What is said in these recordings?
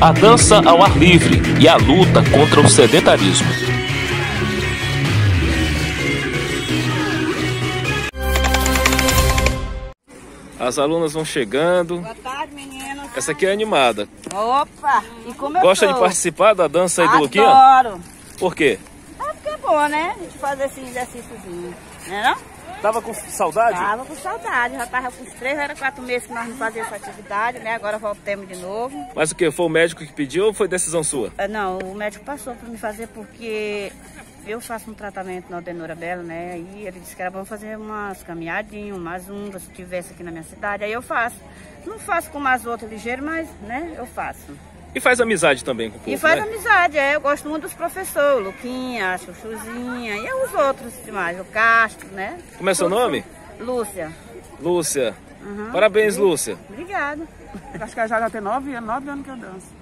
a dança ao ar livre e a luta contra o sedentarismo. As alunas vão chegando. Boa tarde, meninos. Essa aqui é animada. Opa! E como Gosta de participar da dança aí do Luquinha? Adoro. Por quê? É porque é bom, né? A gente fazer esse exercíciozinho. Né não? Tava com saudade? Tava com saudade. Já tava com uns três, era quatro meses que nós não fazíamos essa atividade, né? Agora voltamos de novo. Mas o que? Foi o médico que pediu ou foi decisão sua? Ah, Não, o médico passou para me fazer porque eu faço um tratamento na Aldenora Bela, né? Aí ele disse que era bom fazer umas caminhadinhas, umas ondas, se tivesse aqui na minha cidade. Aí eu faço. Não faço como as outras ligeiras, mas, né, eu faço. E faz amizade também com o povo, E faz né? amizade, é. Eu gosto muito dos professores, o Luquinha, a Chuchuzinha e os outros demais, o Castro, né? Como é seu nome? Lúcia. Lúcia. Uhum. Parabéns, Lúcia. Obrigada. Acho que já, já tem nove anos, nove anos que eu danço.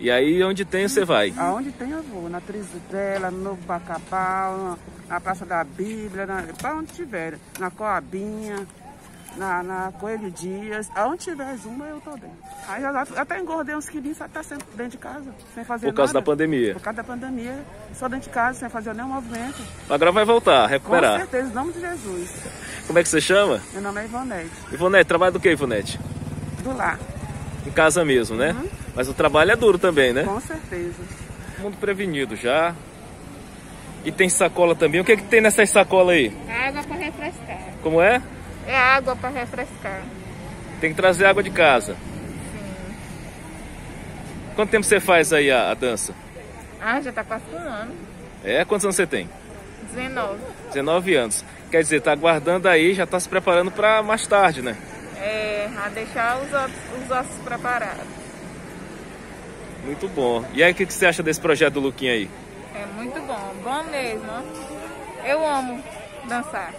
E aí, onde tem, você vai. Aonde tem eu vou, na Trizutela, no Novo Bacabal, na, na Praça da Bíblia, na, pra onde tiver, na Coabinha, na, na Coelho Dias, aonde tiver zumba eu tô dentro. Aí já, já até engordei uns quilinhos, só tá sempre dentro de casa, sem fazer Por causa nada. da pandemia. Por causa da pandemia, só dentro de casa, sem fazer nenhum movimento. Agora vai voltar, Com recuperar. certeza, em nome de Jesus. Como é que você chama? Meu nome é Ivonete, Ivonete, trabalha do que, Ivonete? do lar, Em casa mesmo, né? Mas o trabalho é duro também, né? com certeza. Todo mundo prevenido já. E tem sacola também. O que, que tem nessas sacolas aí? Água para refrescar. Como é? É água para refrescar. Tem que trazer água de casa. Quanto tempo você faz aí a, a dança? Ah, já tá quase um ano. É? Quantos anos você tem? 19. 19 anos. Quer dizer, tá aguardando aí, já tá se preparando para mais tarde, né? É, a deixar os ossos, os ossos preparados. Muito bom. E aí, o que, que você acha desse projeto do Luquinha aí? É muito bom. Bom mesmo. Eu amo dançar.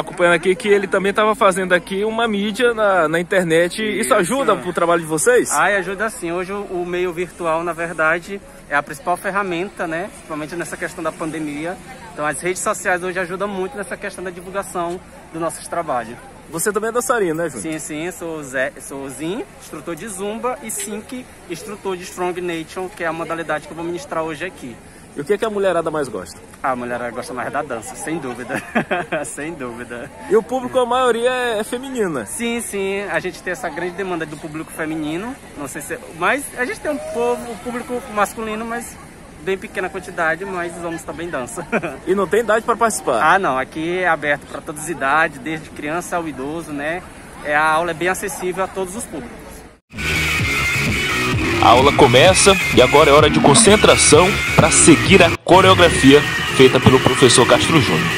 Acompanhando aqui que ele também estava fazendo aqui uma mídia na, na internet. Isso ajuda pro trabalho de vocês? Ai, ajuda sim. Hoje o o meio virtual, na verdade, é a principal ferramenta, né? Principalmente nessa questão da pandemia. Então as redes sociais hoje ajudam muito nessa questão da divulgação do nosso trabalho. Você também é dançarino, né, Júnior? Sim, sim, sou, Zé, sou Zin, instrutor de Zumba e Sink, instrutor de Strong Nation, que é a modalidade que eu vou ministrar hoje aqui. E o que, que a mulherada mais gosta? A mulher gosta mais da dança, sem dúvida. sem dúvida. E o público, a maioria é, é feminina. Sim, sim, a gente tem essa grande demanda do público feminino, não sei se, mas a gente tem um povo, um público masculino, mas bem pequena quantidade, mas os homens também dançam. E não tem idade para participar. ah, não, aqui é aberto para todas as idades, desde criança ao idoso, né? É, a aula é bem acessível a todos os públicos. A aula começa e agora é hora de concentração para seguir a coreografia feita pelo professor Castro Júnior.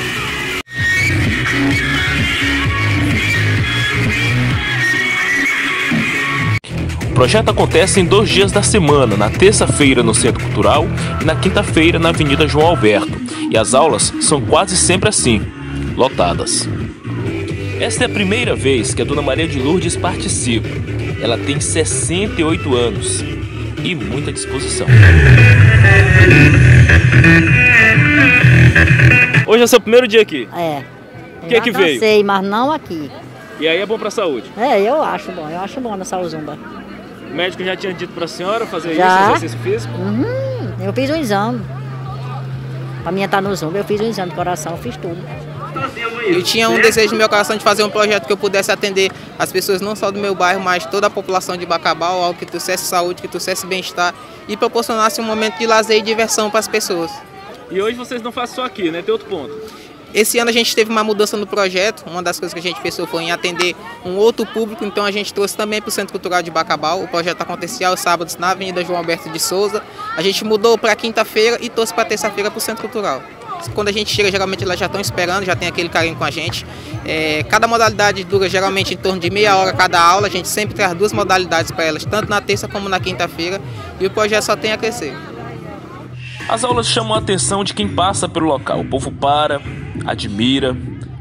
O projeto acontece em dois dias da semana, na terça-feira no Centro Cultural e na quinta-feira na Avenida João Alberto. E as aulas são quase sempre assim, lotadas. Esta é a primeira vez que a Dona Maria de Lourdes participa. Ela tem 68 anos e muita disposição. Hoje é seu primeiro dia aqui. É. O que é que veio? Sei, mas não aqui. E aí é bom pra saúde. É, eu acho bom, eu acho bom nessa zumba. O médico já tinha dito pra senhora fazer Já. isso, exercício físico? Uhum, eu fiz um exame. Pra mim estar no zumba, eu fiz um exame de coração, eu fiz tudo. Eu tinha um desejo no meu coração de fazer um projeto que eu pudesse atender as pessoas não só do meu bairro, mas toda a população de Bacabal, algo que trouxesse saúde, que trouxesse bem-estar e proporcionasse um momento de lazer e diversão para as pessoas. E hoje vocês não fazem só aqui, né? Tem outro ponto. Esse ano a gente teve uma mudança no projeto. Uma das coisas que a gente pensou foi em atender um outro público, então a gente trouxe também para o Centro Cultural de Bacabal. O projeto acontecia aos sábados na Avenida João Alberto de Souza. A gente mudou para quinta-feira e trouxe para terça-feira para o Centro Cultural. Quando a gente chega, geralmente elas já estão esperando, já tem aquele carinho com a gente. É, cada modalidade dura geralmente em torno de meia hora cada aula. A gente sempre traz duas modalidades para elas, tanto na terça como na quinta-feira. E o projeto só tem a crescer. As aulas chamam a atenção de quem passa pelo local. O povo para, admira,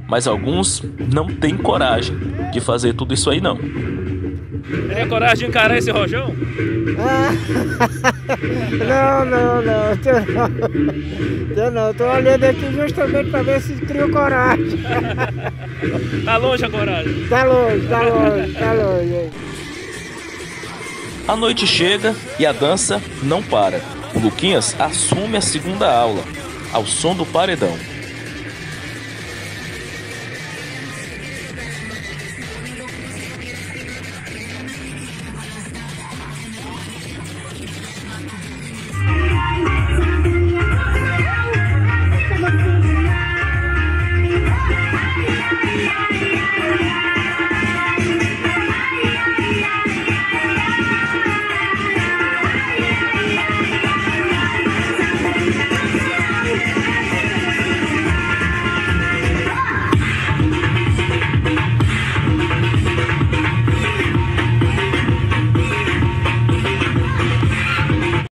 mas alguns não têm coragem de fazer tudo isso aí não. Tem coragem de encarar esse rojão? Não, não, não, tô não. Tô não, tô olhando aqui justamente para ver se crio coragem. Tá longe a coragem. Tá longe, tá longe, tá longe. A noite chega e a dança não para. O Luquinhas assume a segunda aula, ao som do paredão.